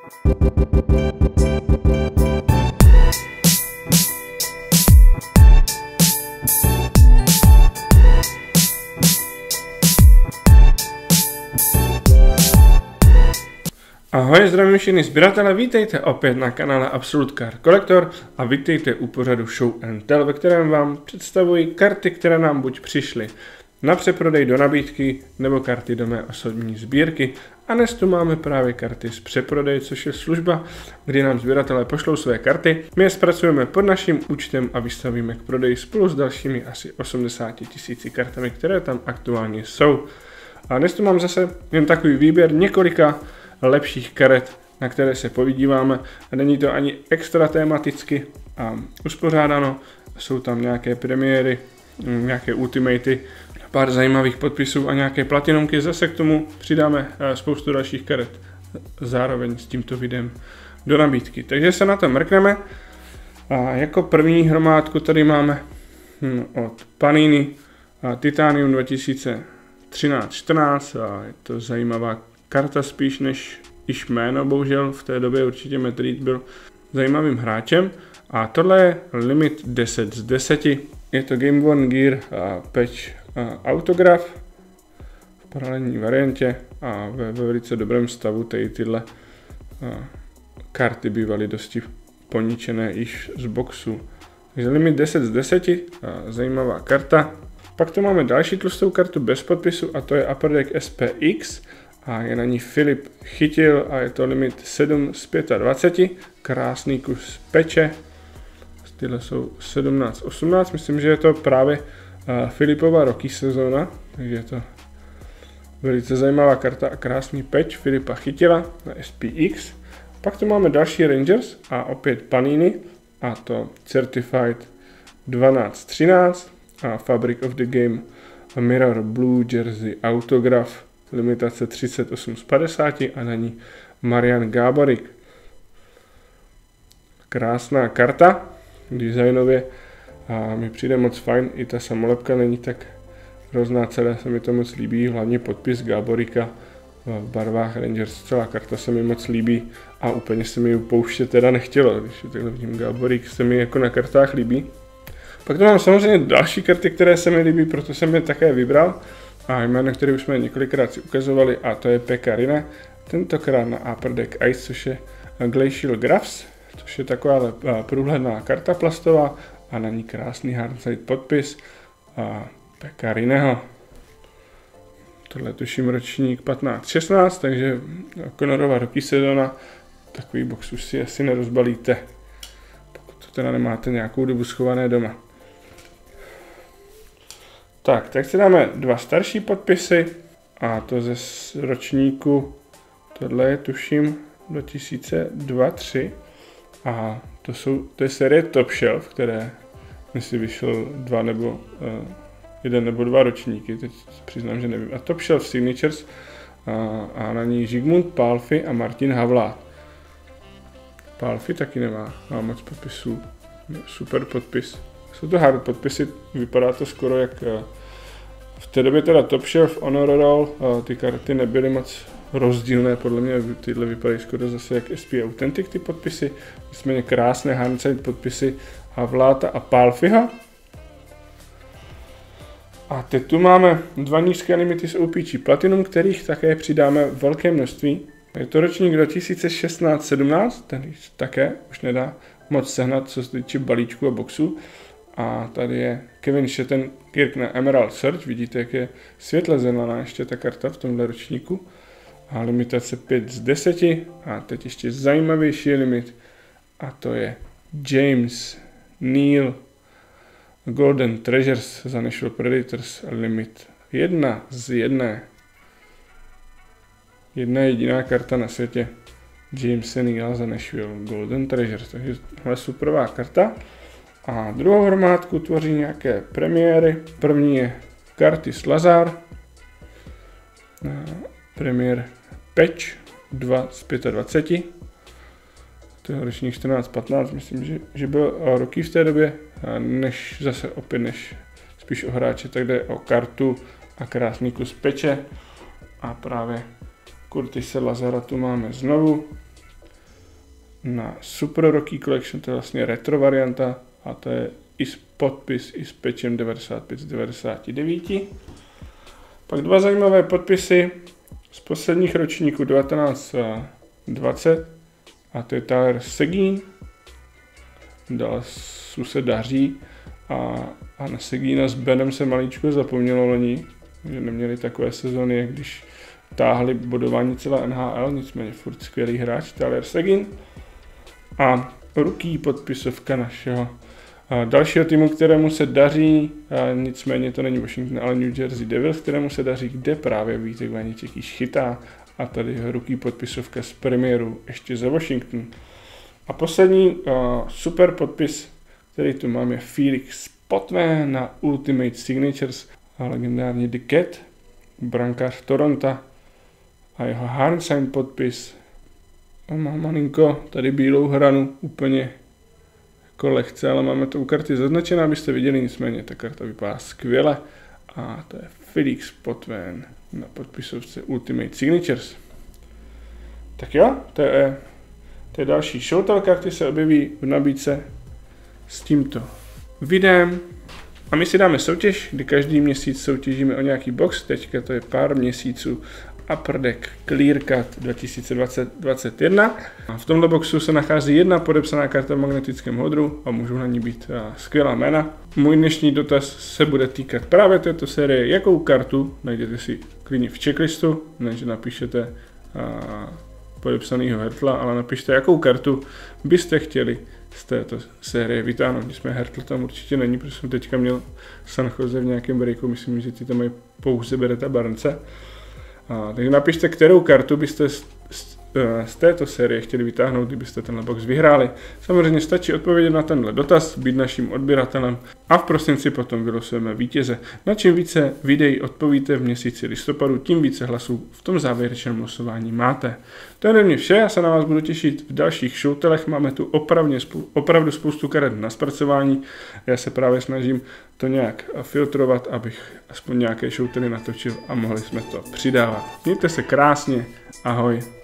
Ahoj, zdravím všechny sběratele, vítejte opět na kanále Absolute Car Collector a vítejte u pořadu Show and Tell, ve kterém vám představuji karty, které nám buď přišly na přeprodej do nabídky nebo karty do mé osobní sbírky. A dnes tu máme právě karty z přeprodej, což je služba, kdy nám sběratelé pošlou své karty. My je zpracujeme pod naším účtem a vystavíme k prodeji spolu s dalšími asi 80 tisíci kartami, které tam aktuálně jsou. A dnes tu mám zase jen takový výběr několika lepších karet, na které se povidíváme. Není to ani extra tematicky uspořádáno, jsou tam nějaké premiéry, nějaké ultimaty, pár zajímavých podpisů a nějaké platinumky. Zase k tomu přidáme eh, spoustu dalších karet zároveň s tímto videem do nabídky. Takže se na to mrkneme. A jako první hromádku tady máme hm, od Panini Titanium 2013-14 a je to zajímavá karta spíš než již jméno, bohužel v té době určitě Matt byl zajímavým hráčem. A tohle je limit 10 z 10. Je to Game One Gear a patch autograf v paralelní variantě a ve, ve velice dobrém stavu tady tyhle karty bývaly dosti poničené již z boxu. Takže limit 10 z 10, a zajímavá karta. Pak tu máme další tlustou kartu bez podpisu a to je Upper Deck SPX a je na ní Filip chytil a je to limit 7 z 25, krásný kus peče, tyhle jsou 17-18, myslím, že je to právě Filipova roky sezóna, takže je to velice zajímavá karta a krásný peč Filipa chytila na SPX. Pak tu máme další Rangers a opět Panini a to Certified 12-13 a Fabric of the Game Mirror Blue Jersey Autograph limitace 38 z 50 a na ní Marian Gáborik. Krásná karta, designově a mi přijde moc fajn, i ta samolepka není tak hrozná, celé se mi to moc líbí, hlavně podpis Gáborika v barvách Rangers, celá karta se mi moc líbí a úplně se mi upouštět teda nechtělo, když takhle vidím Gáborik, se mi jako na kartách líbí. Pak tu mám samozřejmě další karty, které se mi líbí, proto jsem je také vybral a jméno, které už jsme několikrát si ukazovali, a to je Pekarina, tentokrát na Upper Deck Ice, což je Glacial Graphs, což je taková průhledná karta plastová a na ní krásný hardside podpis a Pekarineho. Tohle tuším ročník 15-16, takže Conorova roky sezona, takový box už si asi nerozbalíte, pokud to teda nemáte nějakou dobu schované doma. Tak, tak si dáme dva starší podpisy a to ze ročníku, tohle je tuším 2002-3 a to, jsou, to je série Top Shelf, které si vyšel dva nebo uh, jeden nebo dva ročníky, teď přiznám, že nevím. A Top Shelf Signatures a, a na ní Žigmund Palfi a Martin Havlá. Palfi taky nemá, má moc podpisů. Super podpis. Jsou to hard podpisy, vypadá to skoro jak uh, v té době teda Top Chef, Honor Roll, ty karty nebyly moc rozdílné, podle mě tyhle vypadají skoro zase jak SP Authentic ty podpisy, nicméně krásné handside podpisy Havláta a Palfiha. A teď tu máme dva nízké limity z OPG Platinum, kterých také přidáme velké množství. Je to ročník 2016-17, ten také už nedá moc sehnat, co se týče balíčku a boxu. A tady je Kevin Shattenkirk na Emerald Search. Vidíte, jak je světle zelená ještě ta karta v tomhle ročníku. A limitace 5 z 10. A teď ještě zajímavější limit. A to je James Neal Golden Treasures za Nashville Predators limit 1 z 1. Jedna jediná karta na světě. James Neal za Nashville Golden Treasures. Takže tohle superová karta. A druhou hromádku tvoří nějaké premiéry. První je Curtis Lazar, premiér Patch 2 z 25. To je ročník 14-15, myslím, že, že byl roky v té době, než zase opět než spíš o hráče, tak jde o kartu a krásný kus peče. A právě Curtise Lazara tu máme znovu. na Super Rocky Collection, to je vlastně retro varianta a to je i s podpis i s pečem 95 z 99. Pak dva zajímavé podpisy z posledních ročníků 1920 a to je Tyler Segin, Dallasu se daří a, a na Segína s Benem se maličko zapomnělo loni, že neměli takové sezony, když táhli bodování celé NHL, nicméně furt skvělý hráč, Tyler Segin. A ruky podpisovka našeho dalšího týmu, kterému se daří, nicméně to není Washington, ale New Jersey Devils, kterému se daří, kde právě Vítek Vaniček již chytá a tady ruky podpisovka z premiéru ještě za Washington. A poslední super podpis, který tu mám, je Felix Potman na Ultimate Signatures, legendární The Cat, brankář Toronto a jeho Harnsign podpis. A má malinko tady bílou hranu, úplně jako lehce, ale máme to u karty zaznačené, abyste viděli, nicméně ta karta vypadá skvěle. A to je Felix Potven na podpisovce Ultimate Signatures. Tak jo, to je, to je další showtel karty se objeví v nabídce s tímto videem. A my si dáme soutěž, kdy každý měsíc soutěžíme o nějaký box, teďka to je pár měsíců Upper Deck Clear Cut 2020-2021. V tomto boxu se nachází jedna podepsaná karta v magnetickém hodru a můžou na ní být skvělá jména. Můj dnešní dotaz se bude týkat právě této série, jakou kartu najdete si klidně v checklistu, než napíšete podepsanýho Hertla, ale napište, jakou kartu byste chtěli z této série vytáhnout. Nicméně Hertl tam určitě není, protože jsem teďka měl San Jose v nějakém breaku, myslím, že ty tam mají pouze Bereta Barnce. Takže napište, kterou kartu byste z této série chtěli vytáhnout, kdybyste tenhle box vyhráli. Samozřejmě stačí odpovědět na tenhle dotaz, být naším odběratelem a v prosinci potom vylosujeme vítěze. Na čím více videí odpovíte v měsíci listopadu, tím více hlasů v tom závěrečném losování máte. To je mě vše, já se na vás budu těšit v dalších showtelech, máme tu opravdu, opravdu spoustu karet na zpracování, já se právě snažím to nějak filtrovat, abych aspoň nějaké showtely natočil a mohli jsme to přidávat. Mějte se krásně, ahoj.